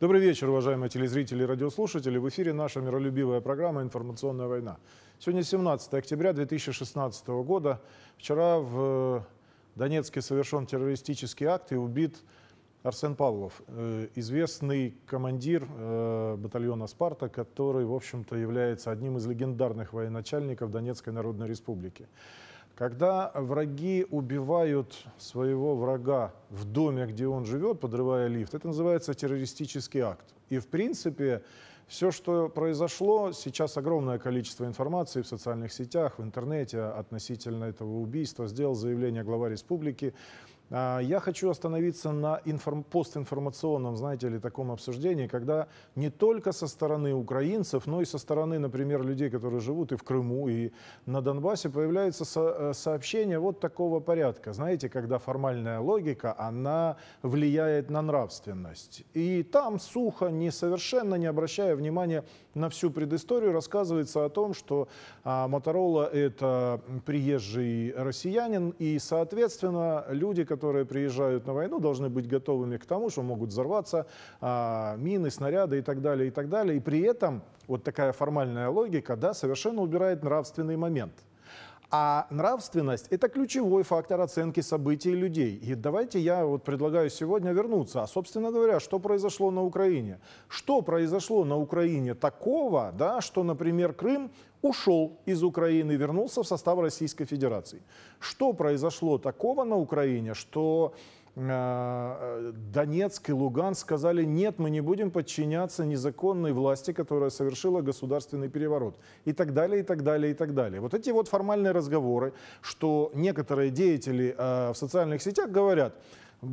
Добрый вечер, уважаемые телезрители и радиослушатели. В эфире наша миролюбивая программа «Информационная война». Сегодня 17 октября 2016 года. Вчера в Донецке совершен террористический акт и убит Арсен Павлов, э, известный командир э, батальона «Спарта», который, в общем-то, является одним из легендарных военачальников Донецкой Народной Республики. Когда враги убивают своего врага в доме, где он живет, подрывая лифт, это называется террористический акт. И, в принципе, все, что произошло, сейчас огромное количество информации в социальных сетях, в интернете относительно этого убийства. Сделал заявление глава республики. А, я хочу остановиться на информ... постинформационном, знаете ли, таком обсуждении, когда не только со стороны украинцев, но и со стороны, например, людей, которые живут и в Крыму, и на Донбассе, появляются со... Э, сообщения вот такого порядка. Знаете, когда формальная логика, она влияет на нравственность. И там сухо, не совершенно не обращая внимания на всю предысторию, рассказывается о том, что а, Моторола это приезжий россиянин, и, соответственно, люди, которые которые приезжают на войну, должны быть готовыми к тому, что могут взорваться а, мины, снаряды и так далее, и так далее. И при этом вот такая формальная логика, да, совершенно убирает нравственный момент. А нравственность – это ключевой фактор оценки событий людей. И давайте я вот предлагаю сегодня вернуться. А, собственно говоря, что произошло на Украине? Что произошло на Украине такого, да, что, например, Крым ушел из Украины, вернулся в состав Российской Федерации. Что произошло такого на Украине, что э, Донецк и Луганск сказали, нет, мы не будем подчиняться незаконной власти, которая совершила государственный переворот. И так далее, и так далее, и так далее. Вот эти вот формальные разговоры, что некоторые деятели э, в социальных сетях говорят,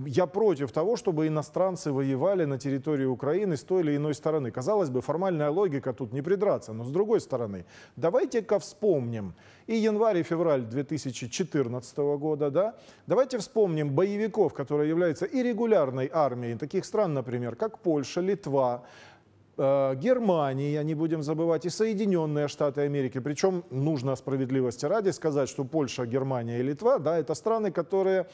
я против того, чтобы иностранцы воевали на территории Украины с той или иной стороны. Казалось бы, формальная логика тут не придраться, но с другой стороны, давайте-ка вспомним и январь, и февраль 2014 года, да, давайте вспомним боевиков, которые являются и регулярной армией таких стран, например, как Польша, Литва, э, Германия, не будем забывать, и Соединенные Штаты Америки. Причем нужно справедливости ради сказать, что Польша, Германия и Литва, да, это страны, которые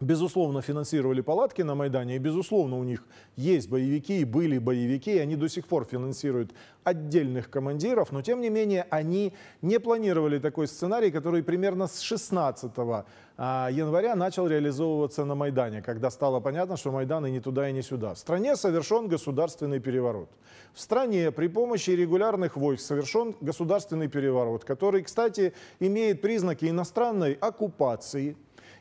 безусловно, финансировали палатки на Майдане, и, безусловно, у них есть боевики, и были боевики, и они до сих пор финансируют отдельных командиров, но, тем не менее, они не планировали такой сценарий, который примерно с 16 а, января начал реализовываться на Майдане, когда стало понятно, что Майдан и не туда, и не сюда. В стране совершен государственный переворот. В стране при помощи регулярных войск совершен государственный переворот, который, кстати, имеет признаки иностранной оккупации,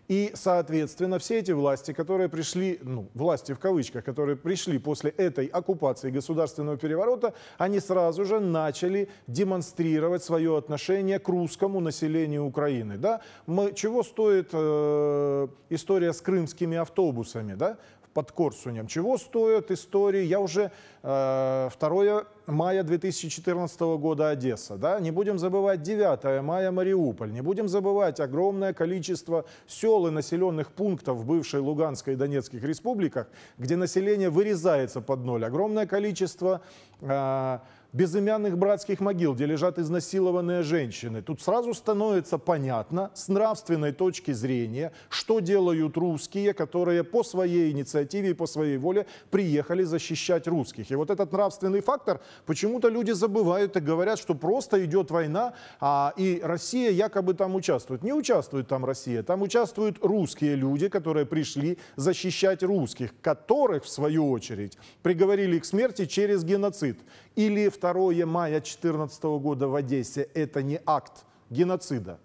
и, соответственно, все эти власти, которые пришли, ну, власти в кавычках, которые пришли после этой оккупации государственного переворота, они сразу же начали демонстрировать свое отношение к русскому населению Украины. Да? Мы, чего стоит э, история с крымскими автобусами? Да? Под Корсунем. Чего стоят истории? Я уже э, 2 мая 2014 года Одесса. Да? Не будем забывать 9 мая Мариуполь. Не будем забывать огромное количество сел и населенных пунктов в бывшей Луганской и Донецких республиках, где население вырезается под ноль. Огромное количество э, безымянных братских могил, где лежат изнасилованные женщины. Тут сразу становится понятно с нравственной точки зрения, что делают русские, которые по своей инициативе и по своей воле приехали защищать русских. И вот этот нравственный фактор, почему-то люди забывают и говорят, что просто идет война, а, и Россия якобы там участвует. Не участвует там Россия, там участвуют русские люди, которые пришли защищать русских, которых, в свою очередь, приговорили к смерти через геноцид. Или 2 мая 2014 года в Одессе – это не акт геноцида.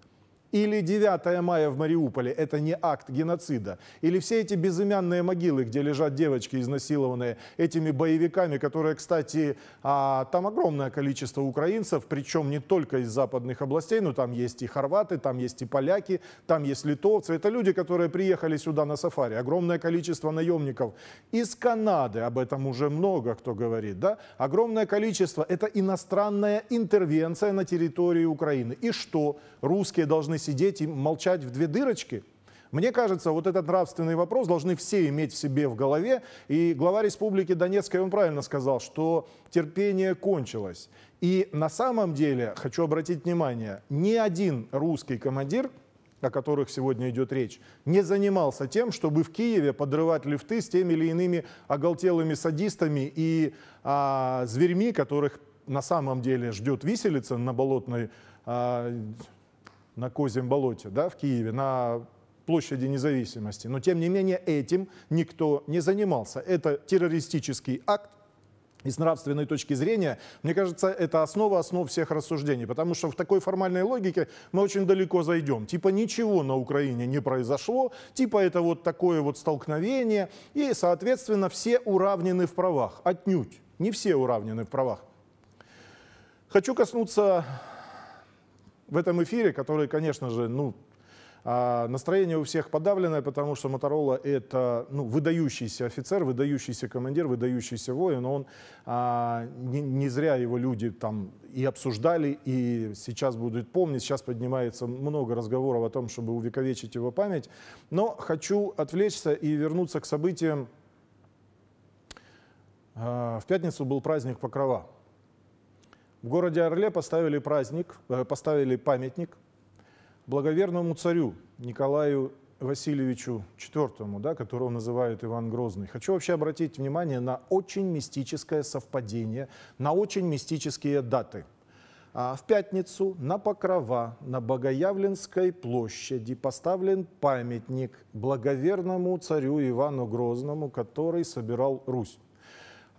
Или 9 мая в Мариуполе – это не акт геноцида. Или все эти безымянные могилы, где лежат девочки, изнасилованные этими боевиками, которые, кстати, а, там огромное количество украинцев, причем не только из западных областей, но там есть и хорваты, там есть и поляки, там есть литовцы. Это люди, которые приехали сюда на сафари. Огромное количество наемников из Канады, об этом уже много кто говорит. Да? Огромное количество – это иностранная интервенция на территории Украины. И что? Русские должны сидеть и молчать в две дырочки? Мне кажется, вот этот нравственный вопрос должны все иметь в себе в голове. И глава Республики Донецкой, он правильно сказал, что терпение кончилось. И на самом деле, хочу обратить внимание, ни один русский командир о которых сегодня идет речь, не занимался тем, чтобы в Киеве подрывать лифты с теми или иными оголтелыми садистами и а, зверьми, которых на самом деле ждет виселица на болотной, а, на Козьем болоте, да, в Киеве, на площади независимости. Но тем не менее этим никто не занимался. Это террористический акт, и с нравственной точки зрения, мне кажется, это основа основ всех рассуждений, потому что в такой формальной логике мы очень далеко зайдем. Типа ничего на Украине не произошло, типа это вот такое вот столкновение, и, соответственно, все уравнены в правах. Отнюдь. Не все уравнены в правах. Хочу коснуться в этом эфире, который, конечно же, ну, а настроение у всех подавленное, потому что Моторола это ну, выдающийся офицер, выдающийся командир, выдающийся воин. Он а, не, не зря его люди там и обсуждали, и сейчас будут помнить. Сейчас поднимается много разговоров о том, чтобы увековечить его память. Но хочу отвлечься и вернуться к событиям. А, в пятницу был праздник Покрова. В городе Орле поставили праздник, э, поставили памятник благоверному царю Николаю Васильевичу IV, да, которого называют Иван Грозный, хочу вообще обратить внимание на очень мистическое совпадение, на очень мистические даты. А в пятницу на Покрова, на Богоявленской площади поставлен памятник благоверному царю Ивану Грозному, который собирал Русь.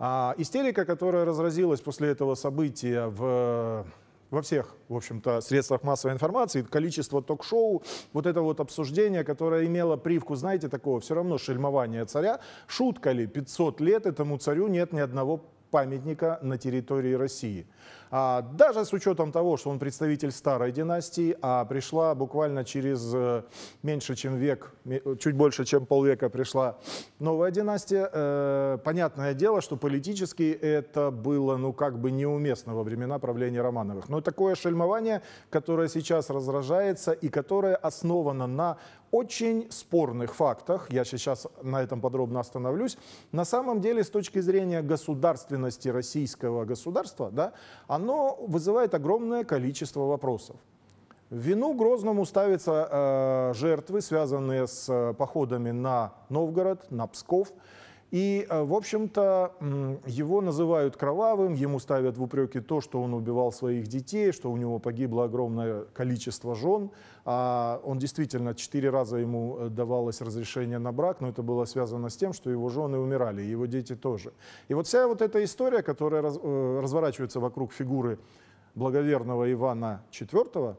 А истерика, которая разразилась после этого события в во всех, в общем-то, средствах массовой информации, количество ток-шоу, вот это вот обсуждение, которое имело привкус, знаете, такого все равно шельмования царя. Шутка ли, 500 лет этому царю нет ни одного памятника на территории России. А, даже с учетом того, что он представитель старой династии, а пришла буквально через э, меньше, чем век, чуть больше, чем полвека пришла новая династия, э, понятное дело, что политически это было, ну, как бы неуместно во времена правления Романовых. Но такое шельмование, которое сейчас разражается и которое основано на очень спорных фактах, я сейчас на этом подробно остановлюсь, на самом деле с точки зрения государственности российского государства, да, оно вызывает огромное количество вопросов. Вину Грозному ставятся э, жертвы, связанные с э, походами на Новгород, на Псков, и, э, в общем-то, его называют кровавым, ему ставят в упреки то, что он убивал своих детей, что у него погибло огромное количество жен. А он действительно четыре раза ему э, давалось разрешение на брак, но это было связано с тем, что его жены умирали, его дети тоже. И вот вся вот эта история, которая э, разворачивается вокруг фигуры благоверного Ивана IV,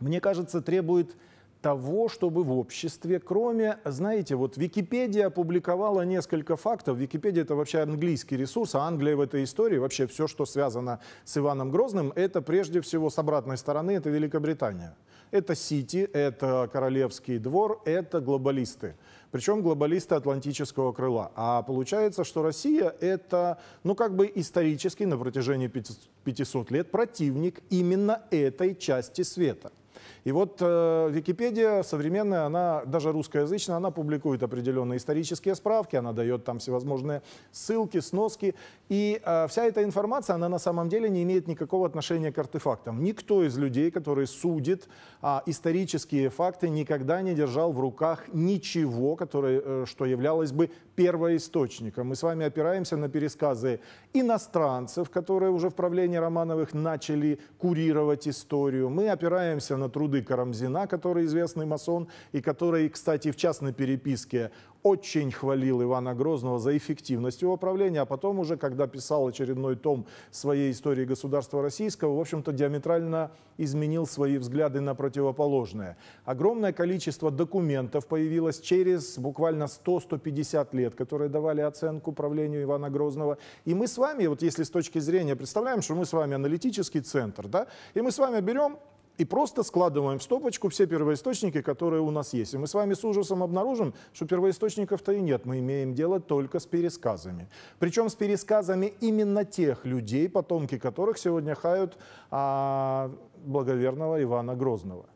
мне кажется, требует того, чтобы в обществе, кроме, знаете, вот Википедия опубликовала несколько фактов. Википедия это вообще английский ресурс, а Англия в этой истории, вообще все, что связано с Иваном Грозным, это прежде всего с обратной стороны, это Великобритания. Это Сити, это Королевский двор, это глобалисты. Причем глобалисты Атлантического крыла. А получается, что Россия это, ну как бы исторически на протяжении 500 лет противник именно этой части света. И вот э, Википедия современная, она даже русскоязычная, она публикует определенные исторические справки, она дает там всевозможные ссылки, сноски. И э, вся эта информация, она на самом деле не имеет никакого отношения к артефактам. Никто из людей, которые судит э, исторические факты, никогда не держал в руках ничего, которое, э, что являлось бы первоисточником. Мы с вами опираемся на пересказы иностранцев, которые уже в правлении Романовых начали курировать историю. Мы опираемся на труды Карамзина, который известный масон, и который, кстати, в частной переписке очень хвалил Ивана Грозного за эффективность его правления, а потом уже, когда писал очередной том своей истории государства российского, в общем-то, диаметрально изменил свои взгляды на противоположное. Огромное количество документов появилось через буквально 100-150 лет, которые давали оценку правлению Ивана Грозного. И мы с вами, вот если с точки зрения, представляем, что мы с вами аналитический центр, да, и мы с вами берем и просто складываем в стопочку все первоисточники, которые у нас есть. И мы с вами с ужасом обнаружим, что первоисточников-то и нет. Мы имеем дело только с пересказами. Причем с пересказами именно тех людей, потомки которых сегодня хают а, благоверного Ивана Грозного.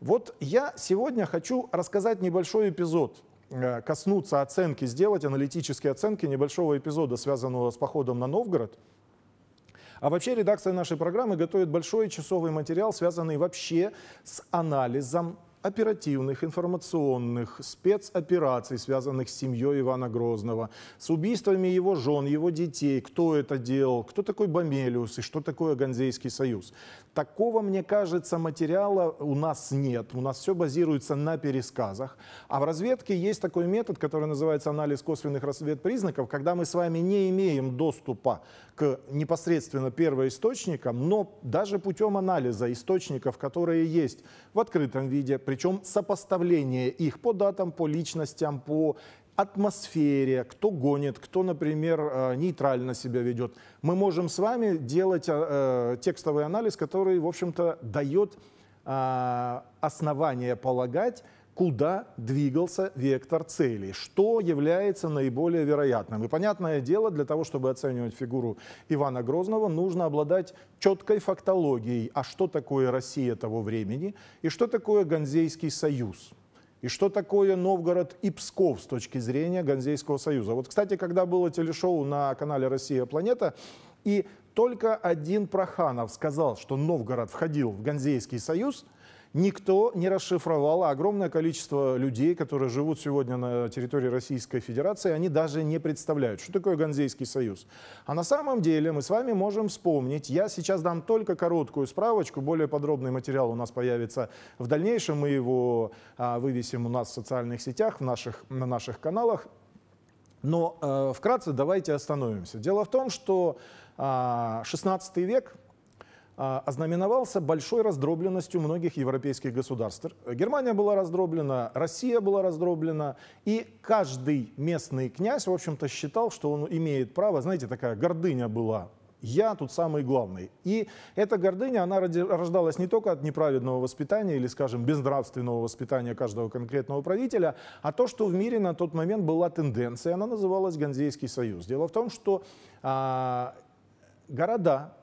Вот я сегодня хочу рассказать небольшой эпизод, э, коснуться оценки, сделать аналитические оценки небольшого эпизода, связанного с походом на Новгород – а вообще редакция нашей программы готовит большой часовый материал, связанный вообще с анализом оперативных, информационных, спецопераций, связанных с семьей Ивана Грозного, с убийствами его жен, его детей, кто это делал, кто такой Бомелиус и что такое Ганзейский союз. Такого, мне кажется, материала у нас нет. У нас все базируется на пересказах. А в разведке есть такой метод, который называется анализ косвенных разведпризнаков, когда мы с вами не имеем доступа к непосредственно первоисточникам, но даже путем анализа источников, которые есть в открытом виде, причем сопоставление их по датам, по личностям, по атмосфере, кто гонит, кто, например, э, нейтрально себя ведет. Мы можем с вами делать э, текстовый анализ, который, в общем-то, дает э, основание полагать, куда двигался вектор целей, что является наиболее вероятным. И понятное дело, для того, чтобы оценивать фигуру Ивана Грозного, нужно обладать четкой фактологией, а что такое Россия того времени и что такое Ганзейский союз. И что такое Новгород и Псков с точки зрения Ганзейского союза? Вот, кстати, когда было телешоу на канале «Россия. Планета», и только один Проханов сказал, что Новгород входил в Ганзейский союз – никто не расшифровал, а огромное количество людей, которые живут сегодня на территории Российской Федерации, они даже не представляют, что такое Ганзейский союз. А на самом деле мы с вами можем вспомнить, я сейчас дам только короткую справочку, более подробный материал у нас появится в дальнейшем, мы его а, вывесим у нас в социальных сетях, в наших, на наших каналах. Но э, вкратце давайте остановимся. Дело в том, что э, а, 16 век ознаменовался большой раздробленностью многих европейских государств. Германия была раздроблена, Россия была раздроблена, и каждый местный князь, в общем-то, считал, что он имеет право, знаете, такая гордыня была я тут самый главный. И эта гордыня, она рождалась не только от неправедного воспитания или, скажем, безнравственного воспитания каждого конкретного правителя, а то, что в мире на тот момент была тенденция, она называлась Ганзейский союз. Дело в том, что а, города,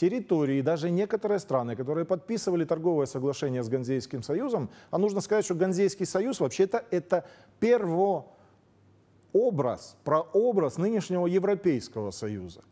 территории, даже некоторые страны, которые подписывали торговое соглашение с Ганзейским союзом, а нужно сказать, что Ганзейский союз вообще-то это первообраз, прообраз нынешнего Европейского союза.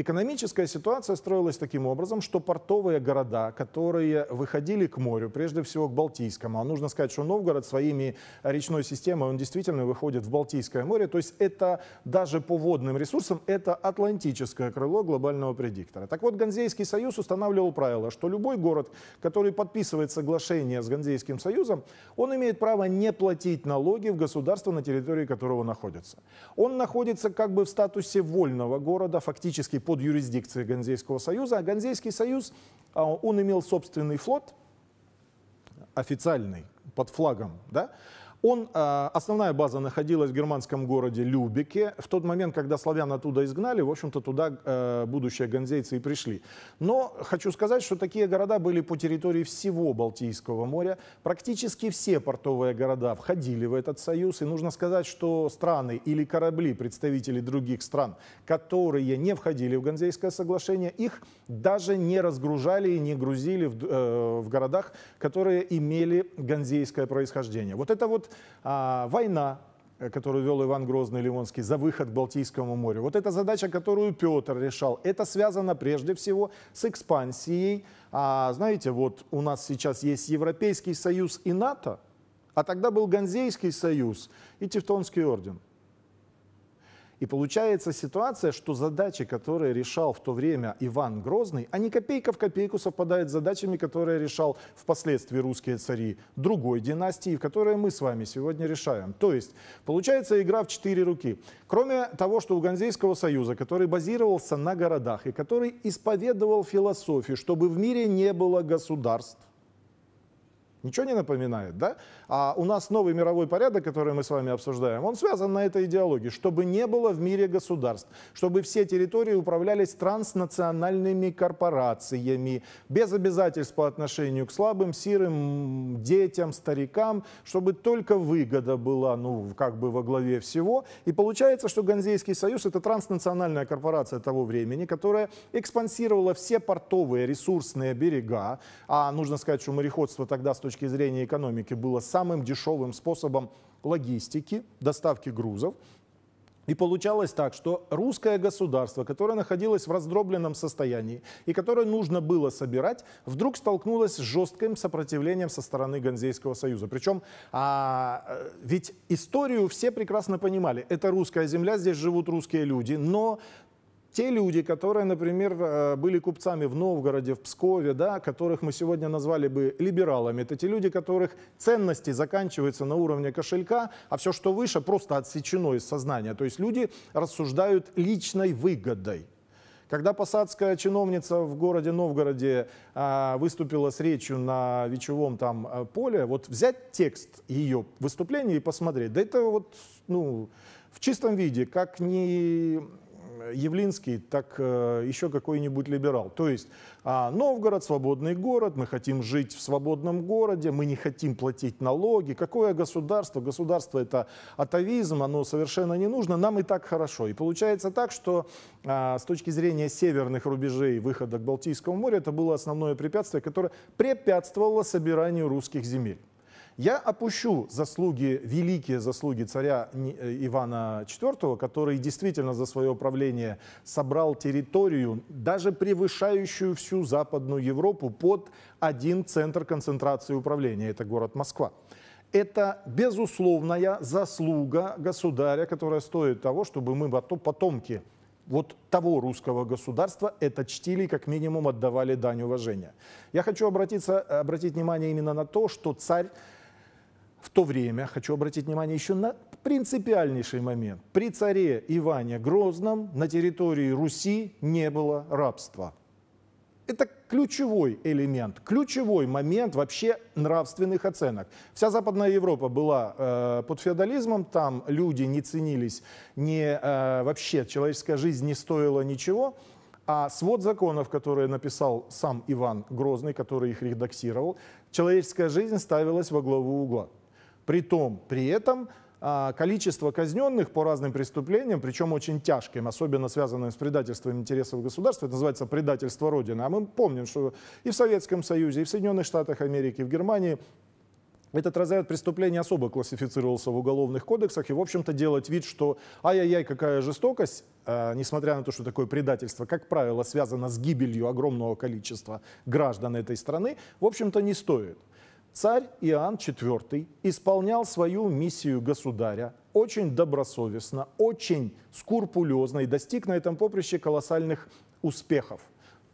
Экономическая ситуация строилась таким образом, что портовые города, которые выходили к морю, прежде всего к Балтийскому, а нужно сказать, что Новгород своими речной системой, он действительно выходит в Балтийское море, то есть это даже по водным ресурсам, это атлантическое крыло глобального предиктора. Так вот, Ганзейский союз устанавливал правило, что любой город, который подписывает соглашение с Ганзейским союзом, он имеет право не платить налоги в государство, на территории которого находится. Он находится как бы в статусе вольного города, фактически под юрисдикцией Ганзейского союза. А Ганзейский союз, а, он имел собственный флот, официальный, под флагом, да, он, а, основная база находилась в германском городе Любеке. В тот момент, когда славян оттуда изгнали, в общем-то, туда э, будущие ганзейцы и пришли. Но хочу сказать, что такие города были по территории всего Балтийского моря. Практически все портовые города входили в этот союз. И нужно сказать, что страны или корабли, представители других стран, которые не входили в Ганзейское соглашение, их даже не разгружали и не грузили в, э, в городах, которые имели ганзейское происхождение. Вот это вот а, война, э, которую вел Иван Грозный Ливонский за выход к Балтийскому морю. Вот эта задача, которую Петр решал, это связано прежде всего с экспансией. А, знаете, вот у нас сейчас есть Европейский союз и НАТО, а тогда был Ганзейский союз и Тевтонский орден. И получается ситуация, что задачи, которые решал в то время Иван Грозный, они копейка в копейку совпадают с задачами, которые решал впоследствии русские цари другой династии, которые мы с вами сегодня решаем. То есть получается игра в четыре руки. Кроме того, что у Ганзейского союза, который базировался на городах и который исповедовал философию, чтобы в мире не было государств, Ничего не напоминает, да? А у нас новый мировой порядок, который мы с вами обсуждаем, он связан на этой идеологии, чтобы не было в мире государств, чтобы все территории управлялись транснациональными корпорациями, без обязательств по отношению к слабым, сирым, детям, старикам, чтобы только выгода была, ну, как бы во главе всего. И получается, что Ганзейский союз – это транснациональная корпорация того времени, которая экспансировала все портовые ресурсные берега, а нужно сказать, что мореходство тогда с точки зрения экономики было самым дешевым способом логистики, доставки грузов. И получалось так, что русское государство, которое находилось в раздробленном состоянии и которое нужно было собирать, вдруг столкнулось с жестким сопротивлением со стороны Ганзейского союза. Причем а, ведь историю все прекрасно понимали. Это русская земля, здесь живут русские люди, но те люди, которые, например, э, были купцами в Новгороде, в Пскове, да, которых мы сегодня назвали бы либералами, это те люди, которых ценности заканчиваются на уровне кошелька, а все, что выше, просто отсечено из сознания. То есть люди рассуждают личной выгодой. Когда посадская чиновница в городе Новгороде а, выступила с речью на вечевом там э, поле, вот взять текст ее выступления и посмотреть, да это вот, ну, в чистом виде, как не Явлинский, так э, еще какой-нибудь либерал. То есть а, Новгород, свободный город, мы хотим жить в свободном городе, мы не хотим платить налоги. Какое государство? Государство это атовизм, оно совершенно не нужно, нам и так хорошо. И получается так, что а, с точки зрения северных рубежей выхода к Балтийскому морю, это было основное препятствие, которое препятствовало собиранию русских земель. Я опущу заслуги, великие заслуги царя э, Ивана IV, который действительно за свое правление собрал территорию, даже превышающую всю Западную Европу, под один центр концентрации управления, это город Москва. Это безусловная заслуга государя, которая стоит того, чтобы мы потомки вот того русского государства это чтили, как минимум отдавали дань уважения. Я хочу обратиться, обратить внимание именно на то, что царь в то время, хочу обратить внимание еще на принципиальнейший момент. При царе Иване Грозном на территории Руси не было рабства. Это ключевой элемент, ключевой момент вообще нравственных оценок. Вся Западная Европа была э, под феодализмом, там люди не ценились, не, э, вообще человеческая жизнь не стоила ничего. А свод законов, которые написал сам Иван Грозный, который их редактировал, человеческая жизнь ставилась во главу угла. При том, при этом а, количество казненных по разным преступлениям, причем очень тяжким, особенно связанным с предательством интересов государства, это называется предательство Родины. А мы помним, что и в Советском Союзе, и в Соединенных Штатах Америки, и в Германии этот разряд преступлений особо классифицировался в уголовных кодексах, и, в общем-то, делать вид, что ай-яй-яй, какая жестокость, э, несмотря на то, что такое предательство, как правило, связано с гибелью огромного количества граждан этой страны, в общем-то, не стоит. Царь Иоанн IV исполнял свою миссию государя очень добросовестно, очень скрупулезно и достиг на этом поприще колоссальных успехов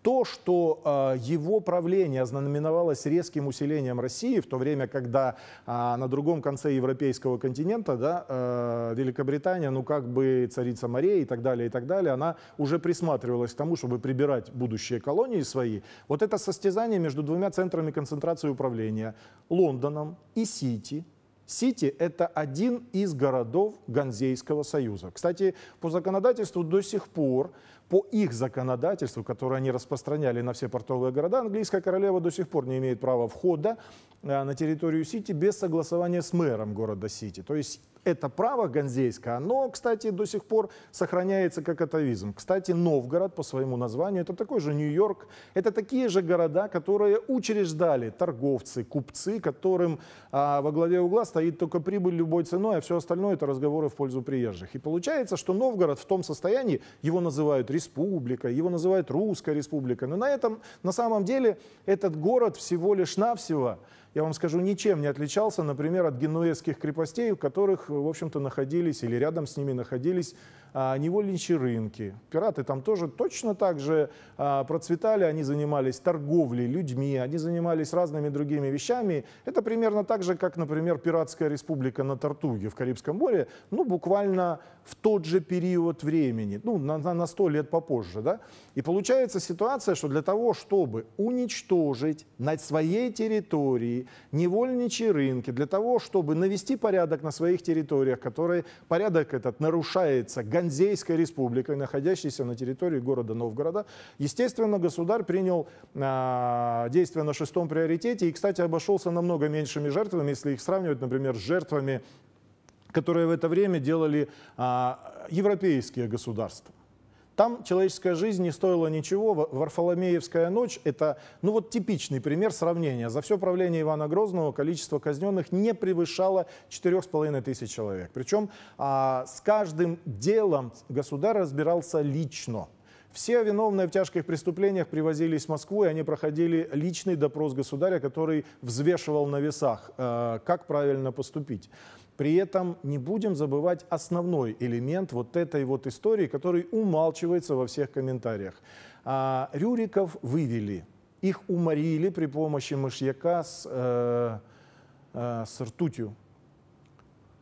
то, что э, его правление ознаменовалось резким усилением России, в то время, когда э, на другом конце европейского континента, да, э, Великобритания, ну как бы царица морей и так далее, и так далее, она уже присматривалась к тому, чтобы прибирать будущие колонии свои. Вот это состязание между двумя центрами концентрации управления, Лондоном и Сити, Сити – это один из городов Ганзейского союза. Кстати, по законодательству до сих пор по их законодательству, которое они распространяли на все портовые города, английская королева до сих пор не имеет права входа э, на территорию Сити без согласования с мэром города Сити. То есть это право ганзейское, оно, кстати, до сих пор сохраняется как атовизм. Кстати, Новгород по своему названию, это такой же Нью-Йорк, это такие же города, которые учреждали торговцы, купцы, которым а, во главе угла стоит только прибыль любой ценой, а все остальное это разговоры в пользу приезжих. И получается, что Новгород в том состоянии, его называют республикой, его называют русской республикой, но на этом, на самом деле, этот город всего лишь навсего я вам скажу, ничем не отличался, например, от генуэзских крепостей, в которых, в общем-то, находились или рядом с ними находились а, невольничьи рынки. Пираты там тоже точно так же а, процветали, они занимались торговлей людьми, они занимались разными другими вещами. Это примерно так же, как, например, пиратская республика на Тартуге в Карибском море, ну, буквально в тот же период времени, ну, на, на, на 100 лет попозже, да. И получается ситуация, что для того, чтобы уничтожить на своей территории невольничьи рынки, для того, чтобы навести порядок на своих территориях, который порядок этот нарушается Ганзейской республикой, находящейся на территории города Новгорода. Естественно, государь принял э, действия на шестом приоритете и, кстати, обошелся намного меньшими жертвами, если их сравнивать, например, с жертвами, которые в это время делали э, европейские государства. Там человеческая жизнь не стоила ничего. Варфоломеевская ночь – это ну вот типичный пример сравнения. За все правление Ивана Грозного количество казненных не превышало 4,5 тысяч человек. Причем а, с каждым делом государь разбирался лично. Все виновные в тяжких преступлениях привозились в Москву, и они проходили личный допрос государя, который взвешивал на весах, э, как правильно поступить. При этом не будем забывать основной элемент вот этой вот истории, который умалчивается во всех комментариях. А, Рюриков вывели, их уморили при помощи мышьяка с, э, э, с ртутью.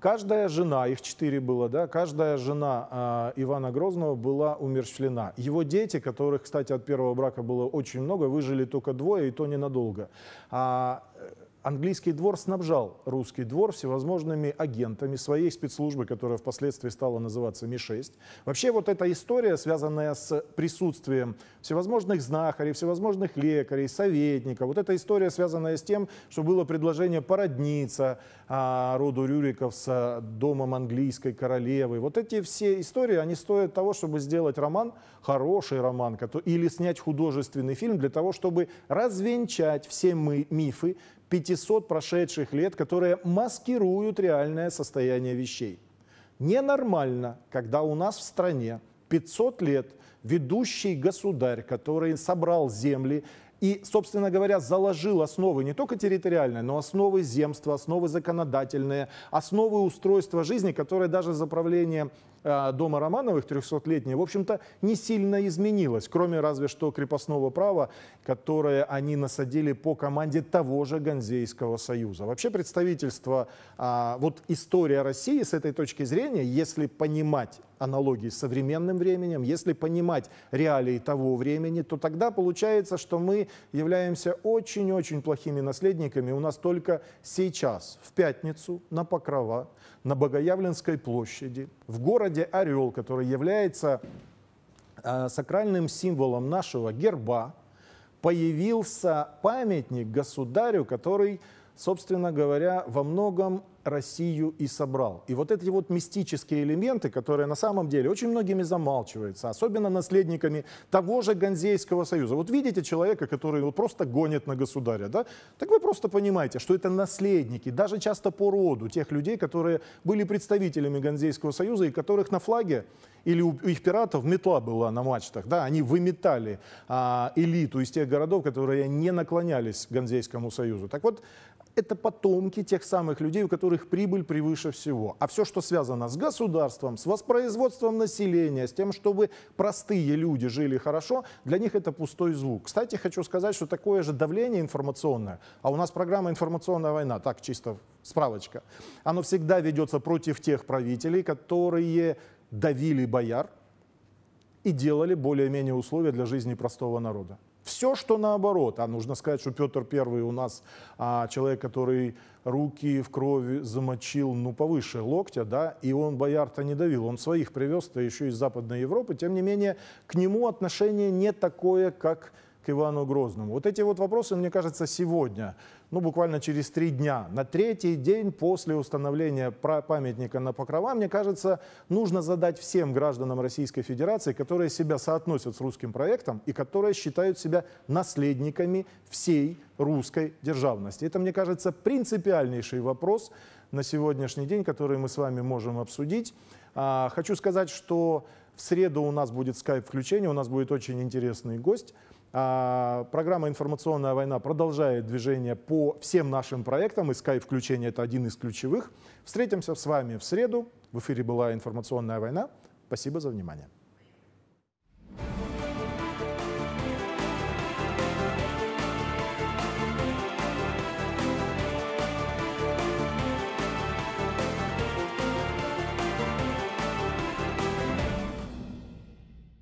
Каждая жена, их четыре было, да, каждая жена э, Ивана Грозного была умерщвлена. Его дети, которых, кстати, от первого брака было очень много, выжили только двое, и то ненадолго. А английский двор снабжал русский двор всевозможными агентами своей спецслужбы, которая впоследствии стала называться Ми-6. Вообще вот эта история, связанная с присутствием всевозможных знахарей, всевозможных лекарей, советников, вот эта история, связанная с тем, что было предложение породниться а, роду Рюриков с домом английской королевы. Вот эти все истории, они стоят того, чтобы сделать роман, хороший роман, или снять художественный фильм для того, чтобы развенчать все мы, мифы, 500 прошедших лет, которые маскируют реальное состояние вещей. Ненормально, когда у нас в стране 500 лет ведущий государь, который собрал земли и, собственно говоря, заложил основы не только территориальные, но основы земства, основы законодательные, основы устройства жизни, которые даже за правление дома Романовых 300-летнее, в общем-то, не сильно изменилось, кроме разве что крепостного права, которое они насадили по команде того же Ганзейского союза. Вообще представительство, а, вот история России с этой точки зрения, если понимать аналогии с современным временем, если понимать реалии того времени, то тогда получается, что мы являемся очень-очень плохими наследниками. У нас только сейчас, в пятницу, на Покрова, на Богоявленской площади, в городе Орел, который является э, сакральным символом нашего герба, появился памятник государю, который, собственно говоря, во многом Россию и собрал. И вот эти вот мистические элементы, которые на самом деле очень многими замалчиваются, особенно наследниками того же Ганзейского союза. Вот видите человека, который вот просто гонит на государя, да? Так вы просто понимаете, что это наследники, даже часто по роду тех людей, которые были представителями Ганзейского союза и которых на флаге или у их пиратов метла была на мачтах, да, они выметали а, элиту из тех городов, которые не наклонялись к Ганзейскому союзу. Так вот, это потомки тех самых людей, у которых прибыль превыше всего. А все, что связано с государством, с воспроизводством населения, с тем, чтобы простые люди жили хорошо, для них это пустой звук. Кстати, хочу сказать, что такое же давление информационное, а у нас программа «Информационная война», так чисто справочка, оно всегда ведется против тех правителей, которые давили бояр и делали более-менее условия для жизни простого народа. Все, что наоборот. А нужно сказать, что Петр Первый у нас а, человек, который руки в крови замочил, ну, повыше локтя, да, и он бояр-то не давил, он своих привез-то еще из Западной Европы. Тем не менее, к нему отношение не такое, как к Ивану Грозному. Вот эти вот вопросы, мне кажется, сегодня, ну буквально через три дня, на третий день после установления памятника на Покрова, мне кажется, нужно задать всем гражданам Российской Федерации, которые себя соотносят с русским проектом и которые считают себя наследниками всей русской державности. Это, мне кажется, принципиальнейший вопрос на сегодняшний день, который мы с вами можем обсудить. А, хочу сказать, что в среду у нас будет скайп-включение, у нас будет очень интересный гость. А, программа «Информационная война» продолжает движение по всем нашим проектам, и Sky-включение – это один из ключевых. Встретимся с вами в среду. В эфире была «Информационная война». Спасибо за внимание.